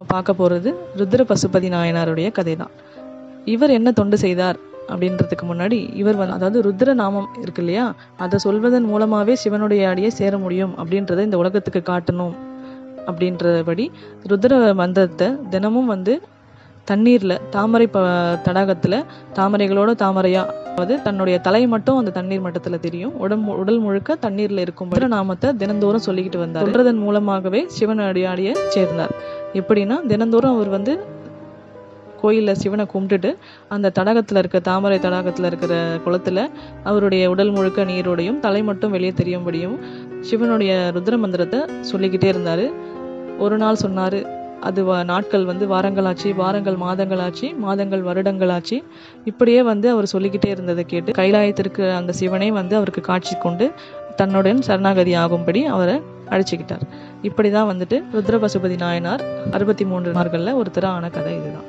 பார்க்க போகிறது ருத்ர பசுபதி நாயனாருடைய கதை தான் இவர் என்ன தொண்டு செய்தார் அப்படின்றதுக்கு முன்னாடி இவர் வந்து அதாவது ருத்ர நாமம் இருக்கு இல்லையா? அதை சொல்வதன் மூலமாகவே சிவனுடைய அடியை சேர முடியும் அப்படின்றத இந்த உலகத்துக்கு காட்டணும் அப்படின்றபடி ருத்ர மந்திரத்தை தினமும் வந்து தண்ணீரில் தாமரை ப தடாகத்தில் தாமரைகளோட தாமரையா அதாவது தன்னுடைய தலை மட்டும் அந்த தண்ணீர் மட்டத்தில் தெரியும். உடம்பு உடல் முழுக்க தண்ணீரில் இருக்கும் ருத்ர நாமத்தை தினந்தோறும் சொல்லிக்கிட்டு வந்தார். சொல்றதன் மூலமாகவே சிவன் அடியாடிய சேர்ந்தார். எப்படின்னா தினந்தோறும் அவர் வந்து கோயிலில் சிவனை கும்பிட்டுட்டு அந்த தடாகத்தில் இருக்க தாமரை தடாகத்தில் இருக்கிற குளத்தில் அவருடைய உடல் முழுக்க நீரோடையும் தலை மட்டும் வெளியே தெரியும்படியும் சிவனுடைய ருத்ர மந்திரத்தை சொல்லிக்கிட்டே இருந்தார். ஒரு நாள் சொன்னார் அது வ- நாட்கள் வந்து வாரங்களாச்சு வாரங்கள் மாதங்களாச்சு மாதங்கள் வருடங்களாச்சு. இப்படியே வந்து அவர் சொல்லிக்கிட்டே இருந்ததை கேட்டு கைலாயத்திற்கு அந்த சிவனே வந்து அவருக்கு காட்சி கொண்டு தன்னுடன் சரணாகதி ஆகும்படி அவரை அழிச்சுக்கிட்டார் இப்படி தான் வந்துட்டு ருத்ர பசுபதி நாயனார் அறுபத்தி மூன்று நாட்களில் ஒருத்தரான கதை இதுதான்.